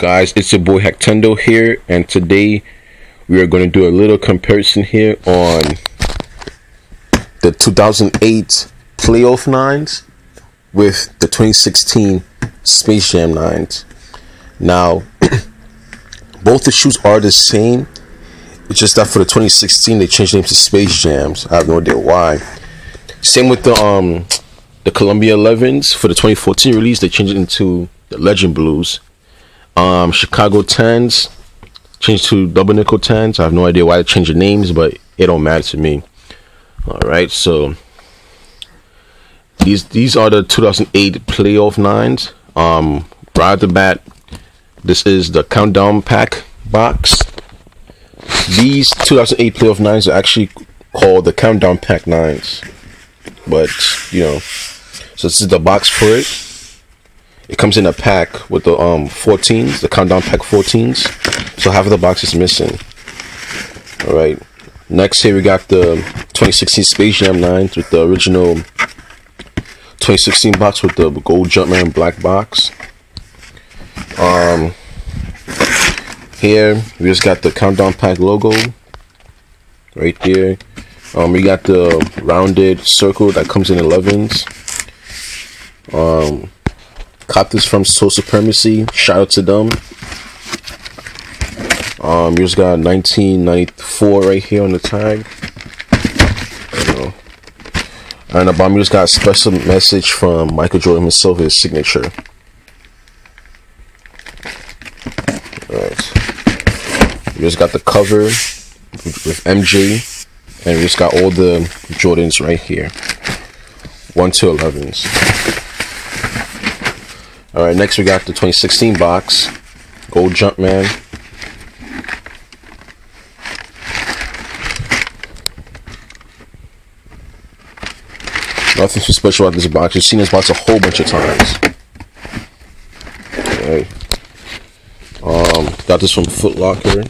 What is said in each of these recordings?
guys it's your boy Haktendo here and today we are going to do a little comparison here on the 2008 playoff nines with the 2016 Space Jam nines. Now both the shoes are the same it's just that for the 2016 they changed names to Space Jams. I have no idea why. Same with the um the Columbia 11s for the 2014 release they changed it into the Legend Blues um, Chicago Tens changed to Double Nickel Tens. I have no idea why they changed the names, but it don't matter to me. All right, so these these are the 2008 playoff nines. Um, right at the bat, this is the countdown pack box. These 2008 playoff nines are actually called the countdown pack nines, but you know, so this is the box for it. It comes in a pack with the um 14s, the countdown pack 14s. So half of the box is missing. All right. Next here we got the 2016 Space Jam 9 with the original 2016 box with the gold Jumpman black box. Um here we just got the countdown pack logo right there. Um we got the rounded circle that comes in 11s. Um Caught this from Sole Supremacy. Shout out to them. Um, you just got 1994 right here on the tag. And the you just got a special message from Michael Jordan himself, his signature. Alright. You just got the cover with MJ. And we just got all the Jordans right here. 1 to 11s. All right, next we got the 2016 box, Gold Jumpman. Nothing too special about this box. You've seen this box a whole bunch of times. Okay. Um, got this from Foot Locker.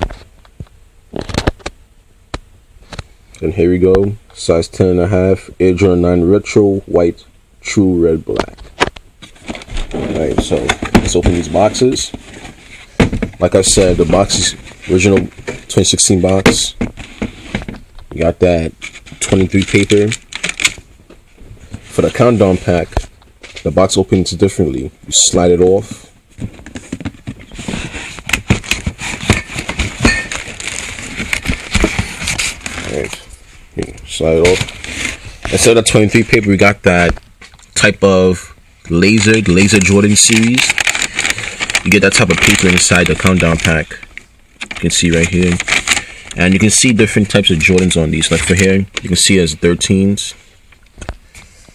And here we go. Size 10 and a half. Air Jordan 9 Retro White True Red Black. Alright, so let's open these boxes. Like I said, the box is original 2016 box. You got that 23 paper. For the countdown pack, the box opens differently. You slide it off. Alright, slide it off. Instead of 23 paper, we got that type of laser laser jordan series. You get that type of paper inside the countdown pack. You can see right here. And you can see different types of jordans on these. Like for here you can see as 13s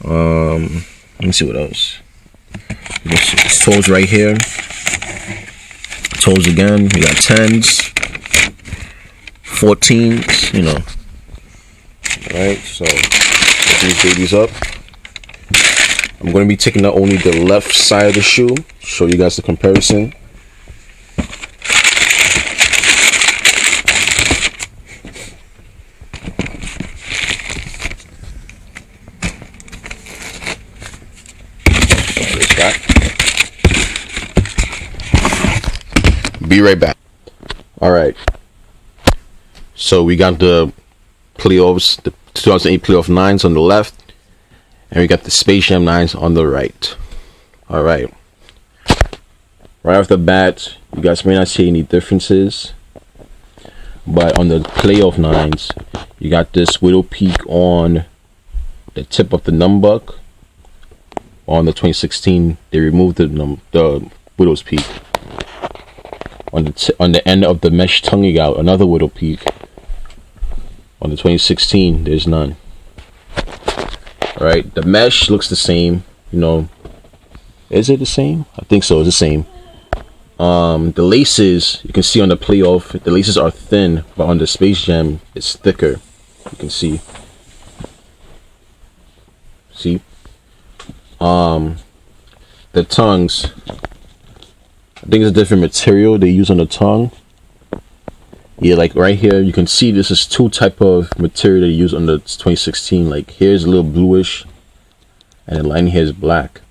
um let me see what else. It's toes right here. Toes again. We got 10s 14s you know. All right so these babies up I'm going to be taking out only the left side of the shoe, show you guys the comparison. Be right back. All right. So we got the playoffs, the 2008 playoff nines on the left and we got the Space Jam 9s on the right. Alright. Right off the bat, you guys may not see any differences. But on the playoff 9s, you got this Widow Peak on the tip of the nubuck. On the 2016, they removed the num the Widow's Peak. On the on the end of the mesh tongue, you got another Widow Peak. On the 2016, there's none right? The mesh looks the same you know. Is it the same? I think so it's the same. Um the laces you can see on the playoff the laces are thin but on the space jam it's thicker you can see. See? Um the tongues i think it's a different material they use on the tongue yeah like right here you can see this is two type of material they use on the 2016 like here's a little bluish and the line here is black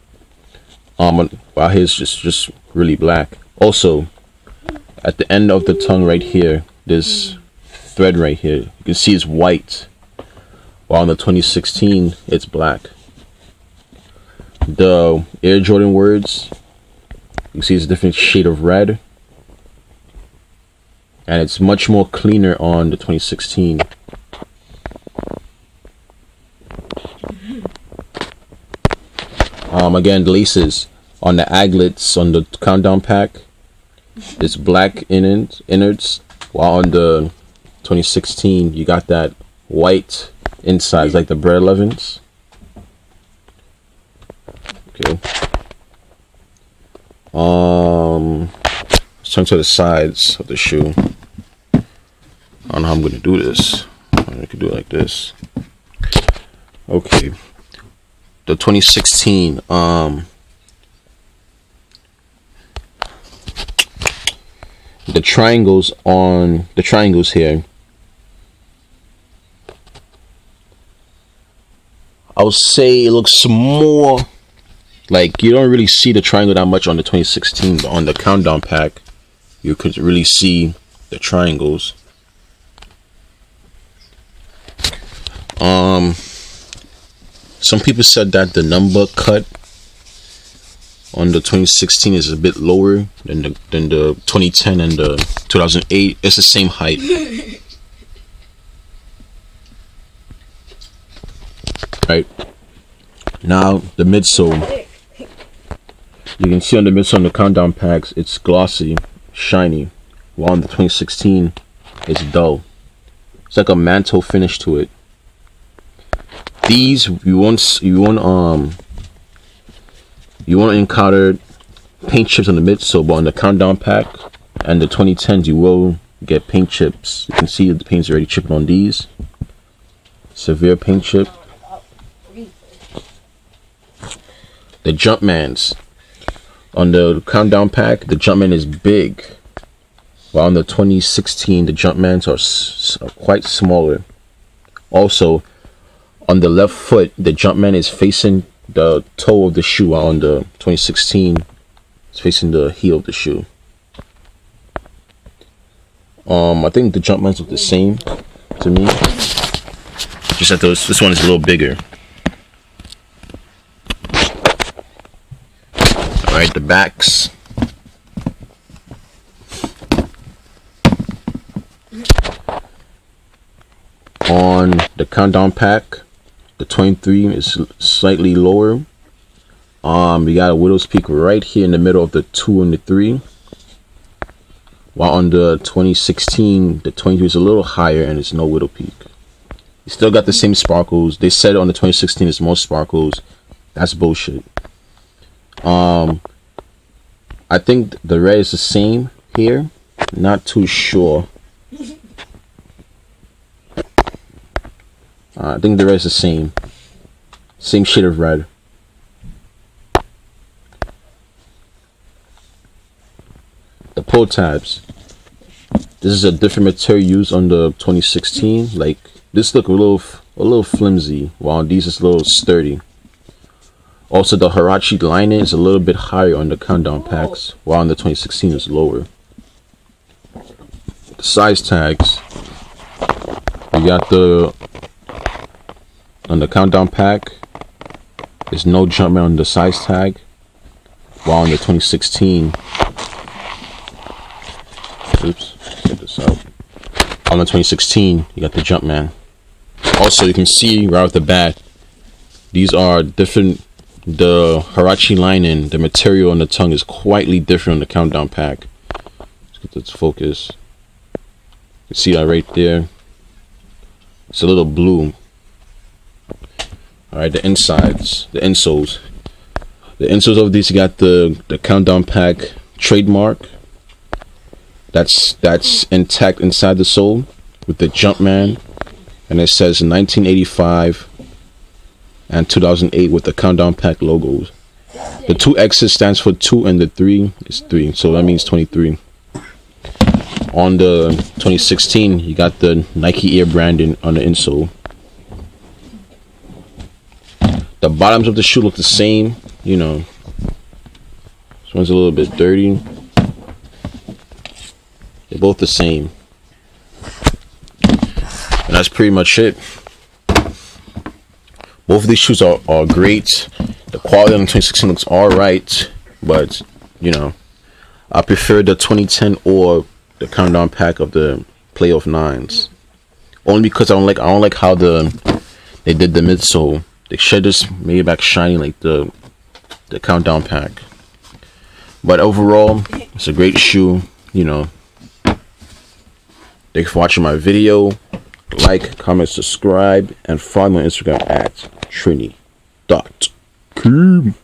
um while here's just just really black also at the end of the tongue right here, this thread right here, you can see it's white. While on the 2016, it's black. The Air Jordan words, you can see it's a different shade of red. And it's much more cleaner on the 2016. Um, again, the laces on the aglets on the countdown pack. It's black innards, innards, while on the 2016 you got that white insides like the bread 11s. Okay. Um, let's turn to the sides of the shoe. I don't know how I'm gonna do this. I could do it like this. Okay. The 2016. Um. The triangles on the triangles here. I would say it looks more like you don't really see the triangle that much on the 2016 but on the countdown pack you could really see the triangles um some people said that the number cut on the 2016 is a bit lower than the than the 2010 and the 2008 it's the same height right now the midsole you can see on the midsole on the countdown packs, it's glossy, shiny, while on the 2016, it's dull. It's like a mantle finish to it. These you won't you won't um you won't encounter paint chips on the midsole, but on the countdown pack and the 2010s you will get paint chips. You can see the paint's already chipping on these. Severe paint chip. The Jumpmans on the countdown pack, the Jumpman is big. While on the 2016, the Jumpmans are, are quite smaller. Also, on the left foot, the Jumpman is facing the toe of the shoe. On the 2016, it's facing the heel of the shoe. Um, I think the Jumpmans look the same to me. Just that those, this one is a little bigger. All right, the backs. On the countdown pack, the 23 is slightly lower. Um, we got a widow's peak right here in the middle of the 2 and the 3. While on the 2016, the 23 is a little higher and it's no widow peak. You still got the same sparkles. They said on the 2016 it's more sparkles. That's bullshit. Um, I think the red is the same here. Not too sure. Uh, I think the red is the same. Same shade of red. The pull tabs. This is a different material used on the 2016. Like this look a little a little flimsy, while these is a little sturdy. Also, the Huarache lining is a little bit higher on the countdown packs, while on the 2016 is lower. The size tags. We got the on the countdown pack. There's no Jumpman on the size tag, while on the 2016. Oops, get this out. On the 2016, you got the Jumpman. Also, you can see right off the bat, these are different the Huarache lining, the material on the tongue is quietly different on the countdown pack. Let's get this focus. You see that right there? It's a little blue. Alright, the insides, the insoles. The insoles of these got the, the countdown pack trademark. That's that's intact inside the sole with the Jumpman. And it says 1985 and 2008 with the countdown pack logos. The two X's stands for two and the three is three, so that means 23. On the 2016, you got the Nike Air branding on the insole. The bottoms of the shoe look the same, you know. This one's a little bit dirty. They're both the same. And that's pretty much it. Both of these shoes are, are great. The quality on the 2016 looks alright, but you know, I prefer the 2010 or the countdown pack of the playoff nines. Only because I don't like I don't like how the they did the midsole. They should just made it back shiny like the the countdown pack. But overall, it's a great shoe. You know. Thanks for watching my video. Like, comment, subscribe, and follow on Instagram at Trini. Dot. Kim.